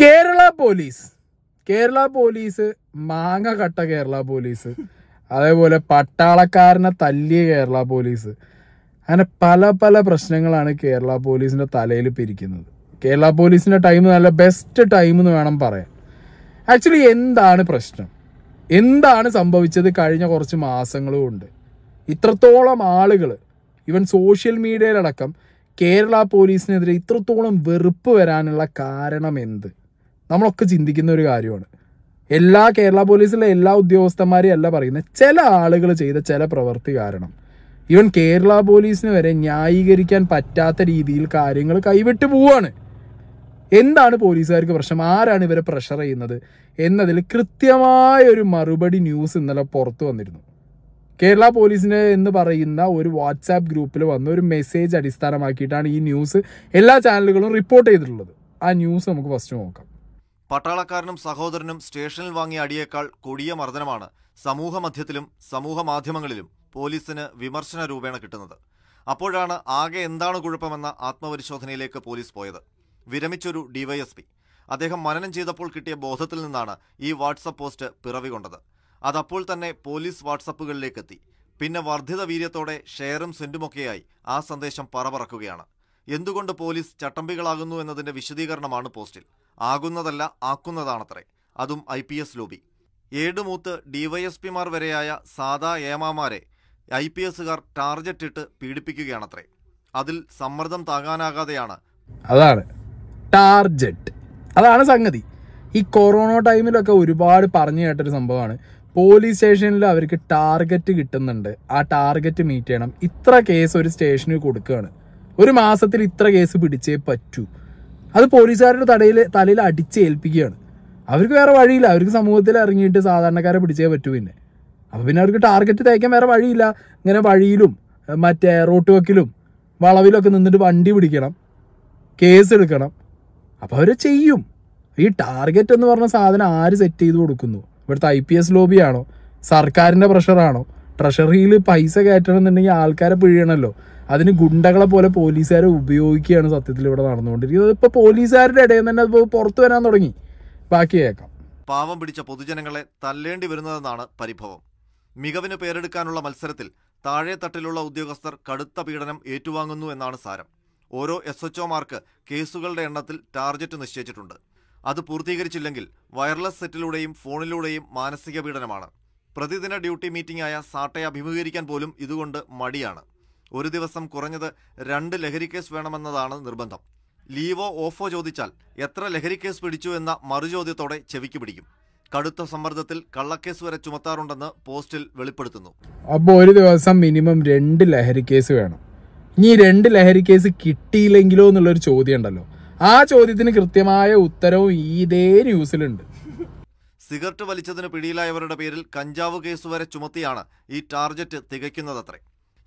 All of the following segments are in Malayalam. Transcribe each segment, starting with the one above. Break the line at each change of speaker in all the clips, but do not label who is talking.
കേരള പോലീസ്. കേരള പോലീസ് മാങ്ങ കട്ട കേരള പോലീസ് അതേപോലെ പട്ടാളക്കാരനെ തല്ലിയ കേരള പോലീസ്. അങ്ങനെ പല പല പ്രശ്നങ്ങളാണ് കേരള പോലീസിന്റെ തലയിൽ പിരിക്കുന്നത്. കേരള പോലീസിന്റെ ടൈം നല്ല ബെസ്റ്റ് ടൈം എന്ന് വേണം പറയാൻ. ആക്ച്വലി എന്താണ് പ്രശ്നം? എന്താണ് സംഭവിച്ചത് കഴിഞ്ഞ കുറച്ച് മാസങ്ങളും ഉണ്ട്. ഇത്രത്തോളം ആളുകൾ ഈവൻ സോഷ്യൽ മീഡിയയിലടക്കം കേരള പോലീസിനെതിരെ ഇത്രത്തോളം വെറുപ്പ് വരാനുള്ള കാരണം എന്ത് നമ്മളൊക്കെ ചിന്തിക്കുന്ന ഒരു കാര്യമാണ്. എല്ലാ കേരള പോലീസിലെ എല്ലാ ഉദ്യോഗസ്ഥന്മാരെയും അല്ല പറയുന്നത്. ചില ആളുകൾ ചെയ്ത ചില പ്രവൃത്തി കാരണം. ഈവൻ കേരള പോലീസിന് വരെ ന്യായീകരിക്കാൻ പറ്റാത്ത രീതിയിൽ കാര്യങ്ങൾ കൈവിട്ടു പോവാണ്. എന്താണ് പോലീസുകാർക്ക് പ്രശ്നം? ആരാണ് ഇവരെ പ്രഷർ ചെയ്യുന്നത്? എന്നതിൽ കൃത്യമായ ഒരു മറുപടി ന്യൂസ് ഇന്നലെ പുറത്തു വന്നിരുന്നു. കേരള പോലീസിന് എന്ന് പറയുന്ന ഒരു വാട്സാപ്പ് ഗ്രൂപ്പിൽ വന്ന ഒരു മെസ്സേജ് അടിസ്ഥാനമാക്കിയിട്ടാണ് ഈ ന്യൂസ് എല്ലാ ചാനലുകളും റിപ്പോർട്ട് ചെയ്തിട്ടുള്ളത്. ആ ന്യൂസ് നമുക്ക് ഫസ്റ്റ് നോക്കാം.
പട്ടാളക്കാരനും സഹോദരനും സ്റ്റേഷനിൽ വാങ്ങിയ അടിയേക്കാൾ കൊടിയ മർദ്ദനമാണ് സമൂഹ മധ്യത്തിലും സമൂഹ മാധ്യമങ്ങളിലും പോലീസിന് വിമർശന രൂപേണ കിട്ടുന്നത്. അപ്പോഴാണ് ആകെ എന്താണ് കുഴപ്പമെന്ന ആത്മപരിശോധനയിലേക്ക് പോലീസ് പോയത്. വിരമിച്ചൊരു ഡിവൈഎസ്പി അദ്ദേഹം മനനം ചെയ്തപ്പോൾ കിട്ടിയ ബോധത്തിൽ നിന്നാണ് ഈ വാട്സപ്പ് പോസ്റ്റ് പിറവികൊണ്ടത് അതപ്പോൾ തന്നെ പോലീസ് വാട്സപ്പുകളിലേക്കെത്തി. പിന്നെ വർദ്ധിത വീര്യത്തോടെ ഷെയറും സെന്റുമൊക്കെയായി ആ സന്ദേശം പറപറക്കുകയാണ് എന്തുകൊണ്ട് പോലീസ് ചട്ടമ്പികളാകുന്നു എന്നതിന്റെ വിശദീകരണമാണ് പോസ്റ്റിൽ. ആകുന്നതല്ല ആക്കുന്നതാണത്രേ. അതും ഐ പി എസ് ലോബി. ഏടുമൂത്ത് ഡിവൈഎസ്പിമാർ വരെയായ സാദാ ഏമാമാരെ ഐ പി എസുകാർ ടാർജറ്റ് ഇട്ട് പീഡിപ്പിക്കുകയാണത്രേ. അതിൽ സമ്മർദ്ദം താങ്ങാനാകാതെയാണ്.
അതാണ്. ടാർജറ്റ്. അതാണ് സംഗതി. ഈ കൊറോണ ടൈമിലൊക്കെ ഒരുപാട് പറഞ്ഞു കേട്ടൊരു സംഭവമാണ്. പോലീസ് സ്റ്റേഷനിൽ അവർക്ക് ടാർഗറ്റ് കിട്ടുന്നുണ്ട്. ആ ടാർഗറ്റ് മീറ്റ് ചെയ്യണം. ഇത്ര കേസ് ഒരു സ്റ്റേഷനിൽ കൊടുക്കുകയാണ്. ഒരു മാസത്തിൽ ഇത്ര കേസ് പിടിച്ചേ പറ്റൂ. അത് പോലീസുകാരുടെ തടയിൽ തലയിൽ അടിച്ച് ഏൽപ്പിക്കുകയാണ്. അവർക്ക് വേറെ വഴിയില്ല. അവർക്ക് സമൂഹത്തിൽ ഇറങ്ങിയിട്ട് സാധാരണക്കാരെ പിടിച്ചേ പറ്റൂ പിന്നെ. അപ്പോൾ പിന്നെ അവർക്ക് ടാർഗറ്റ് തയ്ക്കാൻ വേറെ വഴിയില്ല. ഇങ്ങനെ വഴിയിലും മറ്റേ റോട്ട് വക്കിലും വളവിലൊക്കെ നിന്നിട്ട് വണ്ടി പിടിക്കണം കേസ് എടുക്കണം. അപ്പോൾ അവർ ചെയ്യും. ഈ ടാർഗറ്റ് എന്ന് പറഞ്ഞ സാധനം ആര് സെറ്റ് ചെയ്ത് കൊടുക്കുന്നു? ഇവിടുത്തെ ഐ പി എസ് ലോബിയാണോ സർക്കാരിന്റെ പ്രഷറാണോ ട്രഷറിയിൽ പൈസ കയറ്റണം എന്നുണ്ടെങ്കിൽ ആൾക്കാരെ പിഴിയണമല്ലോ അതിന് ഗുണ്ടകളെ പോലെ പോലീസുകാരെ ഉപയോഗിക്കുകയാണ് സത്യത്തിൽ ഇവിടെ നടന്നുകൊണ്ടിരിക്കുന്നത്. ഇപ്പൊ പോലീസുകാരുടെ ഇടയിൽ തന്നെ അത് പുറത്തു വരാൻ തുടങ്ങി. ബാക്കി കേൾക്കാം.
പാവം പിടിച്ച പൊതുജനങ്ങളെ തല്ലേണ്ടി വരുന്നതെന്നാണ് പരിഭവം. മികവിന് പേരെടുക്കാനുള്ള മത്സരത്തിൽ താഴെ തട്ടിലുള്ള ഉദ്യോഗസ്ഥർ കടുത്ത പീഡനം ഏറ്റുവാങ്ങുന്നു എന്നാണ് സാരം. ഓരോ എസ് എച്ച്ഒമാർക്ക് കേസുകളുടെ എണ്ണത്തിൽ ടാർഗറ്റ് നിശ്ചയിച്ചിട്ടുണ്ട്. അത് പൂർത്തീകരിച്ചില്ലെങ്കിൽ വയർലെസ് സെറ്റിലൂടെയും ഫോണിലൂടെയും മാനസിക പീഡനമാണ്. പ്രതിദിന ഡ്യൂട്ടി മീറ്റിംഗ് ആയ സാട്ടയെ അഭിമുഖീകരിക്കാൻ പോലും ഇതുകൊണ്ട് മടിയാണ്. ഒരു ദിവസം കുറഞ്ഞത് രണ്ട് ലഹരി കേസ് വേണമെന്നതാണ് നിർബന്ധം. ലീവോ ഓഫോ ചോദിച്ചാൽ എത്ര ലഹരി കേസ് പിടിച്ചു എന്ന മറുചോദ്യത്തോടെ ചെവിക്ക് പിടിക്കും. കടുത്ത സമ്മർദ്ദത്തിൽ കള്ളക്കേസ് വരെ ചുമത്താറുണ്ടെന്ന് പോസ്റ്റിൽ വെളിപ്പെടുത്തുന്നു.
അപ്പോൾ ഒരു ദിവസം മിനിമം രണ്ട് ലഹരി കേസ് വേണം. ഇനി രണ്ട് ലഹരി കേസ് കിട്ടിയില്ലെങ്കിലോ എന്നുള്ളൊരു ചോദ്യം ഉണ്ടല്ലോ ആ ചോദ്യത്തിന് കൃത്യമായ ഉത്തരവും ഇതേ ന്യൂസിലുണ്ട്.
സിഗരറ്റ് വലിച്ചതിന് പിടിയിലായവരുടെ പേരിൽ കഞ്ചാവ് കേസ് വരെ ചുമത്തിയാണ് ഈ ടാർജറ്റ് തികയ്ക്കുന്നതത്രേ.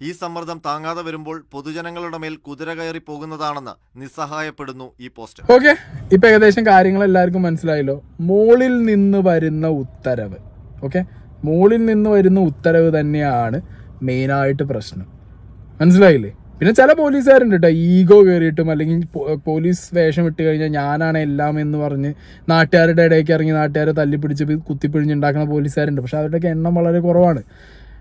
ഈ സമ്മർദ്ദം താങ്ങാതെ വരുമ്പോൾ പൊതുജനങ്ങളുടെ മേൽ കുതിര കയറി പോകുന്നതാണെന്ന് നിസ്സഹായപ്പെടുന്നു ഈ പോസ്റ്റ്
ഓക്കെ ഇപ്പൊ ഏകദേശം കാര്യങ്ങൾ എല്ലാവർക്കും മനസ്സിലായല്ലോ. മോളിൽ നിന്ന് വരുന്ന ഉത്തരവ്. ഓക്കെ മോളിൽ നിന്ന് വരുന്ന ഉത്തരവ് തന്നെയാണ് മെയിനായിട്ട് പ്രശ്നം. മനസ്സിലായില്ലേ? പിന്നെ ചില പോലീസുകാരുണ്ട് കേട്ടോ ഈഗോ കയറിയിട്ടും അല്ലെങ്കിൽ പോലീസ് വേഷം ഇട്ട് കഴിഞ്ഞാൽ ഞാനാണ് എല്ലാം എന്ന് പറഞ്ഞ് നാട്ടുകാരുടെ ഇടയ്ക്ക് ഇറങ്ങി നാട്ടുകാരെ തല്ലിപ്പിടിച്ച് കുത്തിപ്പിഴിഞ്ഞുണ്ടാക്കുന്ന പോലീസുകാരുണ്ട്. പക്ഷെ അവരുടെയൊക്കെ എണ്ണം വളരെ കുറവാണ്.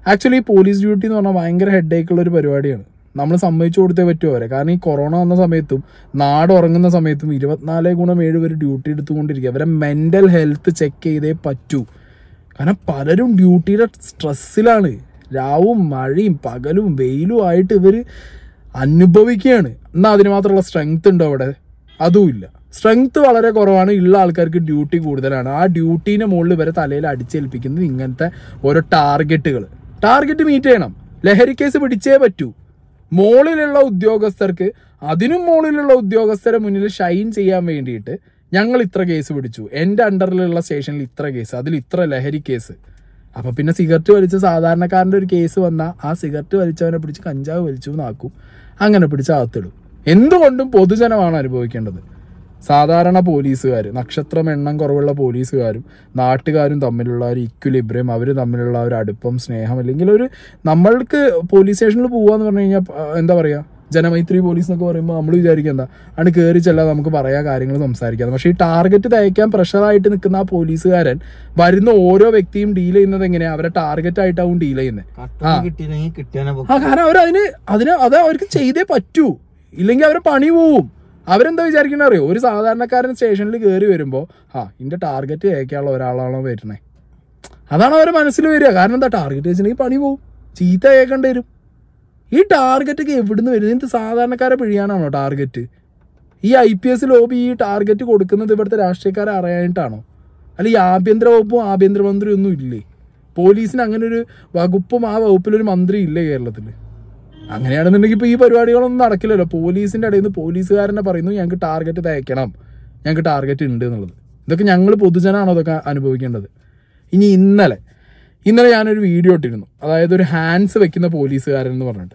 ആക്ച്വലി പോലീസ് ഡ്യൂട്ടി എന്ന് പറഞ്ഞാൽ ഭയങ്കര ഹെഡേക്കുള്ള ഒരു പരിപാടിയാണ്. നമ്മൾ സമ്മതിച്ചു കൊടുത്തേ പറ്റുമോ അവരെ. കാരണം ഈ കൊറോണ വന്ന സമയത്തും നാട് ഉറങ്ങുന്ന സമയത്തും ഇരുപത്തിനാല് ഗുണം ഏഴ് പേര് ഡ്യൂട്ടി എടുത്തുകൊണ്ടിരിക്കുക. അവരെ മെന്റൽ ഹെൽത്ത് ചെക്ക് ചെയ്തേ പറ്റൂ. കാരണം പലരും ഡ്യൂട്ടിയുടെ സ്ട്രെസ്സിലാണ് രാവും മഴയും പകലും വെയിലും ആയിട്ട് ഇവർ അനുഭവിക്കുകയാണ്. എന്നാൽ അതിന് മാത്രമുള്ള സ്ട്രെങ്ത് ഉണ്ടോ അവിടെ? അതുമില്ല സ്ട്രെങ്ത് വളരെ കുറവാണ്. ഉള്ള ആൾക്കാർക്ക് ഡ്യൂട്ടി കൂടുതലാണ്. ആ ഡ്യൂട്ടീനെ മുകളിൽ ഇവരെ തലയിൽ അടിച്ചേൽപ്പിക്കുന്നത് ഇങ്ങനത്തെ ഓരോ ടാർഗറ്റുകൾ ടാർഗറ്റ് മീറ്റ് ചെയ്യണം. ലഹരി കേസ് പിടിച്ചേ പറ്റൂ. മോളിലുള്ള ഉദ്യോഗസ്ഥർക്ക് അതിനും മോളിലുള്ള ഉദ്യോഗസ്ഥരെ മുന്നിൽ ഷൈൻ ചെയ്യാൻ വേണ്ടിയിട്ട് ഞങ്ങൾ ഇത്ര കേസ് പിടിച്ചു. എന്റെ അണ്ടറിലുള്ള സ്റ്റേഷനിൽ ഇത്ര കേസ് അതിൽ ഇത്ര ലഹരി കേസ് അപ്പൊ പിന്നെ സിഗരറ്റ് വലിച്ച സാധാരണക്കാരന്റെ ഒരു കേസ് വന്നാൽ ആ സിഗരറ്റ് വലിച്ചവനെ പിടിച്ച് കഞ്ചാവ് വലിച്ചു എന്നാക്കും അങ്ങനെ പിടിച്ച് അകത്തിടും. എന്തുകൊണ്ടും പൊതുജനമാണ് അനുഭവിക്കേണ്ടത്. സാധാരണ പോലീസുകാർ നക്ഷത്രം എണ്ണം കുറവുള്ള പോലീസുകാരും നാട്ടുകാരും തമ്മിലുള്ള ഒരു ഇക്വിലിബ്രിയം അവർ തമ്മിലുള്ള ഒരു അടുപ്പം സ്നേഹം അല്ലെങ്കിൽ ഒരു നമ്മൾക്ക് പോലീസ് സ്റ്റേഷനിൽ പോവാന്ന് പറഞ്ഞു കഴിഞ്ഞാൽ എന്താ പറയുക ജനമൈത്രി പോലീസ് എന്നൊക്കെ പറയുമ്പോൾ നമ്മൾ വിചാരിക്കുക എന്താ ആണ് കയറി ചെല്ലാതെ നമുക്ക് പറയാ കാര്യങ്ങൾ സംസാരിക്കാം പക്ഷേ ഈ ടാർഗറ്റ് തയ്ക്കാൻ പ്രഷറായിട്ട് നിൽക്കുന്ന ആ പോലീസുകാരൻ വരുന്ന ഓരോ വ്യക്തിയും ഡീൽ ചെയ്യുന്നത് എങ്ങനെയാ? അവരെ ടാർഗറ്റ് ആയിട്ടാവും ഡീൽ ചെയ്യുന്നത് ആ. കാരണം അവർ അതിന് അതിന് അത് അവർക്ക് ചെയ്തേ പറ്റൂ. ഇല്ലെങ്കിൽ അവരെ പണി പോവും. അവരെന്താ വിചാരിക്കണ അറിയോ? ഒരു സാധാരണക്കാരൻ സ്റ്റേഷനിൽ കയറി വരുമ്പോൾ ആ ഇന്റെ ടാർഗറ്റ് ഏക്കാനുള്ള ഒരാളാണോ വരുന്നേ? അതാണ് അവരെ മനസ്സിൽ വരിക. കാരണം എന്താ? ടാർഗറ്റ് വെച്ചിട്ടുണ്ടെങ്കിൽ പണി പോവും. ചീത്ത കേൾക്കേണ്ടി വരും. ഈ ടാർഗറ്റ് ഒക്കെ എവിടുന്ന് വരുന്നത് ഇത് സാധാരണക്കാരെ പിഴിയാനാണോ ടാർഗറ്റ് ഈ ഐ പി എസ് ലോബി ഈ ടാർഗറ്റ് കൊടുക്കുന്നത് ഇവിടുത്തെ രാഷ്ട്രീയക്കാരെ അറിയാനായിട്ടാണോ അല്ല ഈ ആഭ്യന്തര വകുപ്പും ആഭ്യന്തരമന്ത്രിയൊന്നും ഇല്ലേ? പോലീസിന് അങ്ങനെ ഒരു വകുപ്പും ആ വകുപ്പിലൊരു മന്ത്രി ഇല്ലേ കേരളത്തിൽ അങ്ങനെയാണെന്നുണ്ടെങ്കിൽ ഇപ്പോൾ ഈ പരിപാടികളൊന്നും നടക്കില്ലല്ലോ. പോലീസിന്റെ ഇടയിൽ നിന്ന് പോലീസുകാരനെ പറയുന്നു ഞങ്ങൾക്ക് ടാർഗറ്റ് തയ്ക്കണം ഞങ്ങൾക്ക് ടാർഗറ്റ് ഉണ്ട് എന്നുള്ളത്. ഇതൊക്കെ ഞങ്ങൾ പൊതുജനാണോ അതൊക്കെ അനുഭവിക്കേണ്ടത്? ഇനി ഇന്നലെ ഇന്നലെ ഞാനൊരു വീഡിയോ ഇട്ടിരുന്നു. അതായത് ഒരു ഹാൻഡ്സ് വെക്കുന്ന പോലീസുകാരൻ എന്ന് പറഞ്ഞിട്ട്.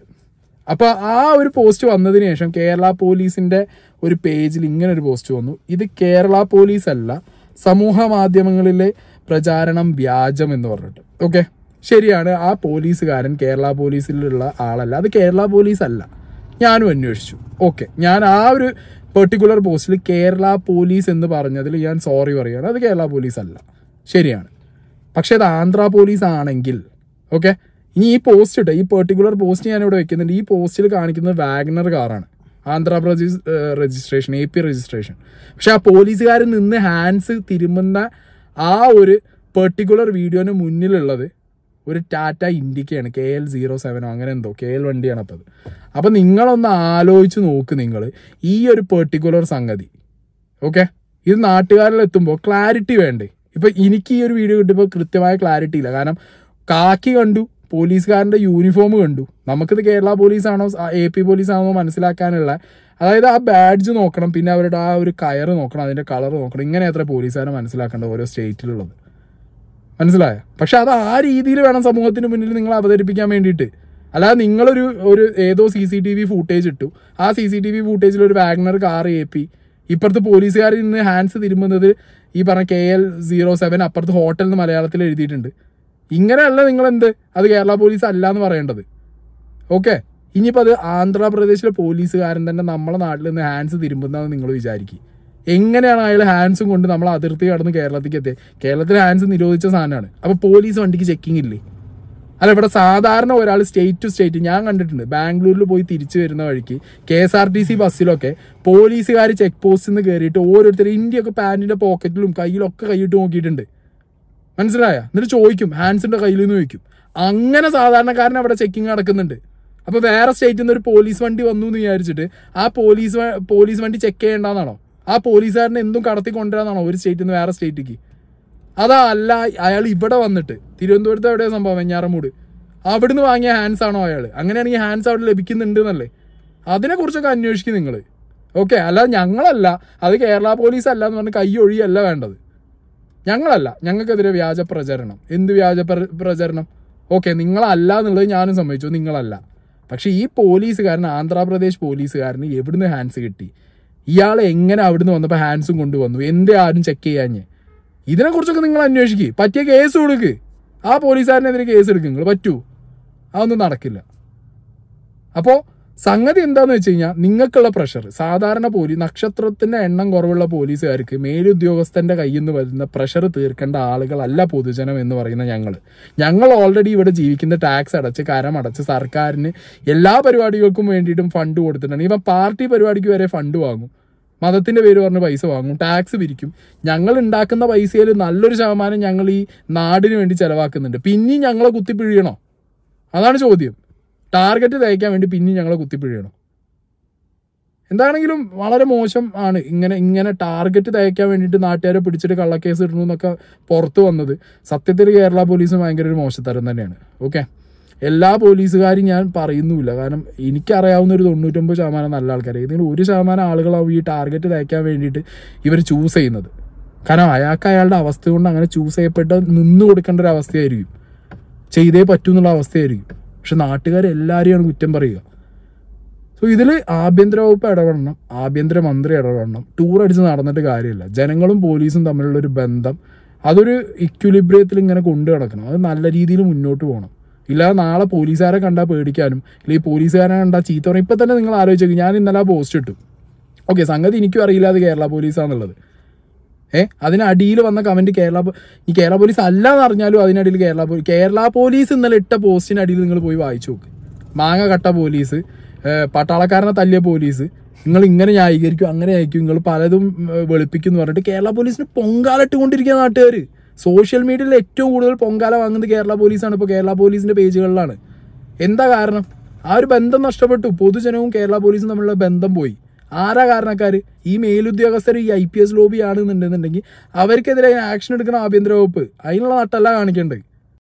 അപ്പോൾ ആ ഒരു പോസ്റ്റ് വന്നതിന് ശേഷം കേരള പോലീസിന്റെ ഒരു പേജിൽ ഇങ്ങനെ ഒരു പോസ്റ്റ് വന്നു. ഇത് കേരള പോലീസ് അല്ല സമൂഹ മാധ്യമങ്ങളിലെ പ്രചാരണം വ്യാജം എന്ന് പറഞ്ഞിട്ട്. ഓക്കെ ശരിയാണ് ആ പോലീസുകാരൻ കേരള പോലീസിലുള്ള ആളല്ല. അത് കേരള പോലീസ് അല്ല ഞാനും അന്വേഷിച്ചു. ഓക്കെ. ഞാൻ ആ ഒരു പെർട്ടിക്കുലർ പോസ്റ്റിൽ കേരള പോലീസ് എന്ന് പറഞ്ഞതിൽ ഞാൻ സോറി പറയുകയാണ് അത് കേരള പോലീസ് അല്ല ശരിയാണ്. പക്ഷേ അത് ആന്ധ്ര പോലീസ് ആണെങ്കിൽ ഓക്കെ? ഇനി ഈ പോസ്റ്റ് ഇട്ട് ഈ പെർട്ടിക്കുലർ പോസ്റ്റ് ഞാൻ ഇവിടെ വെക്കുന്നുണ്ട്. ഈ പോസ്റ്റിൽ കാണിക്കുന്നത് വാഗ്നർ കാറാണ്. Andhra Pradesh registration A P registration പക്ഷെ ആ പോലീസുകാരൻ നിന്ന് ഹാൻഡ്സ് തിരുമുന്ന ആ ഒരു പെർട്ടിക്കുലർ വീഡിയോന് മുന്നിലുള്ളത് ഒരു ടാറ്റ ഇൻഡിക്കയാണ് കെ എൽ സീറോ സെവനോ അങ്ങനെ എന്തോ കെ എൽ വണ്ടിയാണ് അപ്പോൾ അത് അപ്പം നിങ്ങളൊന്ന് ആലോചിച്ച് നോക്ക് നിങ്ങൾ ഈ ഒരു പെർട്ടിക്കുലർ സംഗതി. ഓക്കെ ഇത് നാട്ടുകാരിലെത്തുമ്പോൾ ക്ലാരിറ്റി വേണ്ടേ? ഇപ്പം എനിക്ക് ഈ ഒരു വീഡിയോ കിട്ടിയപ്പോൾ കൃത്യമായ ക്ലാരിറ്റി ഇല്ല. കാരണം കാക്കി കണ്ടു പോലീസുകാരന്റെ യൂണിഫോം കണ്ടു. നമുക്കിത് കേരള പോലീസാണോ എ പി പോലീസാണോ മനസ്സിലാക്കാനുള്ള അതായത് ആ ബാഡ്ജ് നോക്കണം പിന്നെ അവരുടെ ആ ഒരു കയർ നോക്കണം അതിന്റെ കളർ നോക്കണം. ഇങ്ങനെ എത്ര പോലീസുകാരെ മനസ്സിലാക്കേണ്ട ഓരോ സ്റ്റേറ്റിലുള്ളത് മനസ്സിലായോ? പക്ഷെ അത് ആ രീതിയിൽ വേണം സമൂഹത്തിന് മുന്നിൽ നിങ്ങൾ അവതരിപ്പിക്കാൻ വേണ്ടിയിട്ട്. അല്ലാതെ നിങ്ങളൊരു ഒരു ഏതോ C C T V footage ഇട്ടു. ആ സി സി ടി വി ഫൂട്ടേജിൽ ഒരു വാഗ്നർ കാർ എ പി ഇപ്പുറത്ത് പോലീസുകാരിൽ നിന്ന് ഹാൻഡ്സ് തിരുമ്പുന്നത് ഈ പറഞ്ഞ കെ എൽ സീറോ സെവൻ അപ്പുറത്ത് ഹോട്ടൽ എന്ന് മലയാളത്തിൽ എഴുതിയിട്ടുണ്ട്. ഇങ്ങനെയല്ല നിങ്ങൾ എന്ത് അത് കേരള പോലീസ് അല്ല എന്ന് പറയേണ്ടത്. ഓക്കെ? ഇനിയിപ്പോൾ അത് ആന്ധ്രാപ്രദേശിലെ പോലീസുകാരൻ തന്നെ നമ്മളെ നാട്ടിൽ നിന്ന് ഹാൻഡ്സ് തിരുമ്പുന്നതെന്ന് നിങ്ങൾ വിചാരിക്കും. എങ്ങനെയാണ് അയാൾ ഹാൻഡ്സും കൊണ്ട് നമ്മൾ അതിർത്തി കടന്ന് കേരളത്തിലേക്ക് എത്തിയത് കേരളത്തിൽ ഹാൻസ് നിരോധിച്ച സാധനമാണ്. അപ്പോൾ പോലീസ് വണ്ടിക്ക് ചെക്കിംഗ് ഇല്ലേ? അല്ല ഇവിടെ സാധാരണ ഒരാൾ സ്റ്റേറ്റ് ടു സ്റ്റേറ്റ് ഞാൻ കണ്ടിട്ടുണ്ട്. ബാംഗ്ലൂരിൽ പോയി തിരിച്ചു വരുന്ന വഴിക്ക് K S R T C ബസ്സിലൊക്കെ പോലീസുകാർ ചെക്ക് പോസ്റ്റിൽ നിന്ന് കയറിയിട്ട് ഓരോരുത്തർ ഇന്ത്യയൊക്കെ പാന്റിന്റെ പോക്കറ്റിലും കയ്യിലൊക്കെ കൈയിട്ട് നോക്കിയിട്ടുണ്ട്. മനസ്സിലായ? എന്നിട്ട് ചോദിക്കും ഹാൻഡ്സിന്റെ കയ്യിൽ നിന്ന് ചോദിക്കും. അങ്ങനെ സാധാരണക്കാരൻ അവിടെ ചെക്കിങ് നടക്കുന്നുണ്ട്. അപ്പൊ വേറെ സ്റ്റേറ്റിൽ നിന്ന് ഒരു പോലീസ് വണ്ടി വന്നു എന്ന് വിചാരിച്ചിട്ട് ആ പോലീസ് പോലീസ് വണ്ടി ചെക്ക് ചെയ്യേണ്ടെന്നാണോ ആ പോലീസുകാരനെ എന്തും കടത്തി കൊണ്ടുവരാന്നാണോ ഒരു സ്റ്റേറ്റിൽ നിന്ന് വേറെ സ്റ്റേറ്റിലേക്ക് അതാ അല്ല അയാൾ ഇവിടെ വന്നിട്ട് തിരുവനന്തപുരത്ത് എവിടെയാ സംഭവം? വെഞ്ഞാറമൂട്. അവിടുന്ന് വാങ്ങിയ ഹാൻഡ്സ് ആണോ അയാൾ? അങ്ങനെയാണെങ്കിൽ ഹാൻഡ്സ് അവിടെ ലഭിക്കുന്നുണ്ട് എന്നല്ലേ അതിനെ കുറിച്ചൊക്കെ അന്വേഷിക്കും നിങ്ങൾ ഓക്കെ അല്ല ഞങ്ങളല്ല. അത് കേരള പോലീസ് അല്ല എന്ന് പറഞ്ഞ് കൈ ഒഴിയല്ല വേണ്ടത്. ഞങ്ങളല്ല. ഞങ്ങൾക്കെതിരെ വ്യാജ പ്രചരണം. എന്ത് വ്യാജ പ്ര- പ്രചരണം? ഓക്കെ നിങ്ങളല്ല എന്നുള്ളത് ഞാനും സമ്മതിച്ചു. നിങ്ങളല്ല. പക്ഷെ ഈ പോലീസുകാരൻ ആന്ധ്രാപ്രദേശ് പോലീസുകാരന് എവിടുന്ന് ഹാൻഡ്സ് കിട്ടി? ഇയാൾ എങ്ങനെ അവിടുന്ന് വന്നപ്പോൾ ഹാൻഡ്സും കൊണ്ടുവന്നു? എന്തേ ആരും ചെക്ക് ചെയ്യാഞ്ഞ്? ഇതിനെക്കുറിച്ചൊക്കെ നിങ്ങൾ അന്വേഷിക്കുക പറ്റിയ കേസ് കൊടുക്ക്. ആ പോലീസുകാരനെതിരെ കേസ് എടുക്കുക നിങ്ങൾ പറ്റൂ. അതൊന്നും നടക്കില്ല. അപ്പോൾ സംഗതി എന്താന്ന് വെച്ച് കഴിഞ്ഞാൽ നിങ്ങൾക്കുള്ള പ്രഷർ സാധാരണ പോലീസ് നക്ഷത്രത്തിന്റെ എണ്ണം കുറവുള്ള പോലീസുകാർക്ക് മേലുദ്യോഗസ്ഥന്റെ കയ്യിൽ നിന്ന് വരുന്ന പ്രഷർ തീർക്കേണ്ട ആളുകളല്ല പൊതുജനം എന്ന് പറയുന്ന ഞങ്ങൾ ഞങ്ങൾ ഓൾറെഡി ഇവിടെ ജീവിക്കുന്ന ടാക്സ് അടച്ച് കരമടച്ച് സർക്കാരിന് എല്ലാ പരിപാടികൾക്കും വേണ്ടിയിട്ടും ഫണ്ട് കൊടുത്തിട്ടുണ്ട് ഇപ്പം പാർട്ടി പരിപാടിക്ക് വരെ ഫണ്ട് വാങ്ങും. മതത്തിന്റെ പേര് പറഞ്ഞ് പൈസ വാങ്ങും ടാക്സ് പിരിക്കും. ഞങ്ങൾ ഉണ്ടാക്കുന്ന പൈസയിൽ നല്ലൊരു ശതമാനം ഞങ്ങൾ ഈ നാടിന് വേണ്ടി ചെലവാക്കുന്നുണ്ട്. പിന്നെയും ഞങ്ങളെ കുത്തിപ്പിഴിയണോ? അതാണ് ചോദ്യം. ടാർഗറ്റ് തയ്ക്കാൻ വേണ്ടി പിന്നെ ഞങ്ങളെ കുത്തിപ്പിഴിയണം. എന്താണെങ്കിലും വളരെ മോശം ആണ് ഇങ്ങനെ ഇങ്ങനെ ടാർഗറ്റ് തയ്ക്കാൻ വേണ്ടിയിട്ട് നാട്ടുകാരെ പിടിച്ചിട്ട് കള്ളക്കേസ് ഇടണു എന്നൊക്കെ പുറത്തു വന്നത്. സത്യത്തിൽ കേരള പോലീസ് ഭയങ്കര ഒരു മോശത്തരം തന്നെയാണ്. ഓക്കെ എല്ലാ പോലീസുകാരും ഞാൻ പറയുന്നുമില്ല. കാരണം എനിക്കറിയാവുന്ന ഒരു തൊണ്ണൂറ്റൊമ്പത് ശതമാനം നല്ല ആൾക്കാർ ഏതെങ്കിലും ഒരു ശതമാനം ആളുകളാവും ഈ ടാർഗറ്റ് തയ്ക്കാൻ വേണ്ടിയിട്ട് ഇവർ ചൂസ് ചെയ്യുന്നത്. കാരണം അയാൾക്ക് അയാളുടെ അവസ്ഥ കൊണ്ട് അങ്ങനെ ചൂസ് ചെയ്യപ്പെട്ട് നിന്ന് കൊടുക്കേണ്ട ഒരു അവസ്ഥയായിരിക്കും. ചെയ്തേ പറ്റൂ എന്നുള്ള അവസ്ഥയായിരിക്കും. പക്ഷെ നാട്ടുകാരെല്ലാവരെയാണ് കുറ്റം പറയുക. സോ ഇതിൽ ആഭ്യന്തര വകുപ്പ് ഇടപെടണം ആഭ്യന്തര മന്ത്രി ഇടപെടണം ടൂർ അടിച്ച് നടന്നിട്ട് കാര്യമില്ല. ജനങ്ങളും പോലീസും തമ്മിലുള്ള ഒരു ബന്ധം അതൊരു ഇക്വിലിബ്രിയത്തിൽ ഇങ്ങനെ കൊണ്ടു നടക്കണം. അത് നല്ല രീതിയിൽ മുന്നോട്ട് പോകണം. ഇല്ലാതെ നാളെ പോലീസുകാരെ കണ്ടാൽ പേടിക്കാനും അല്ലെങ്കിൽ പോലീസുകാരെ കണ്ടാൽ ചീത്ത പറയും. ഇപ്പം തന്നെ നിങ്ങൾ ആലോചിച്ചു ഞാൻ ഇന്നലെ ആ പോസ്റ്റ് ഇട്ടു. ഓക്കെ സംഗതി എനിക്കും അറിയില്ല അത് കേരള പോലീസാന്നുള്ളത് ഏ? അതിനടിയിൽ വന്ന കമന്റ് കേരള ഈ കേരള പോലീസ് അല്ല എന്ന് അറിഞ്ഞാലും അതിനടിയിൽ കേരള പോലീസ് കേരള പോലീസ് ഇന്നലെ ഇട്ട പോസ്റ്റിന് അടിയിൽ നിങ്ങൾ പോയി വായിച്ചു നോക്ക്. മാങ്ങ കട്ട പോലീസ് പട്ടാളക്കാരനെ തല്ലിയ പോലീസ് നിങ്ങൾ ഇങ്ങനെ ന്യായീകരിക്കും അങ്ങനെ ആയിരിക്കും നിങ്ങൾ പലതും വെളുപ്പിക്കും എന്ന് പറഞ്ഞിട്ട് കേരള പോലീസിന് പൊങ്കാലിട്ട് കൊണ്ടിരിക്കുന്ന നാട്ടുകാർ സോഷ്യൽ മീഡിയയിൽ ഏറ്റവും കൂടുതൽ പൊങ്കാല വാങ്ങുന്നത് കേരള പോലീസാണ് ഇപ്പോൾ കേരള പോലീസിന്റെ പേജുകളിലാണ്. എന്താ കാരണം? ആ ഒരു ബന്ധം നഷ്ടപ്പെട്ടു. പൊതുജനവും കേരള പോലീസും തമ്മിലുള്ള ബന്ധം പോയി. ആരാ കാരണക്കാർ ഈ മേലുദ്യോഗസ്ഥർ ഈ ഐ പി എസ് ലോബി ആണെന്നുണ്ടെന്നുണ്ടെങ്കിൽ അവർക്കെതിരെ ആക്ഷൻ എടുക്കണം ആഭ്യന്തര വകുപ്പ്. അതിനുള്ള നട്ടല്ല കാണിക്കേണ്ടത്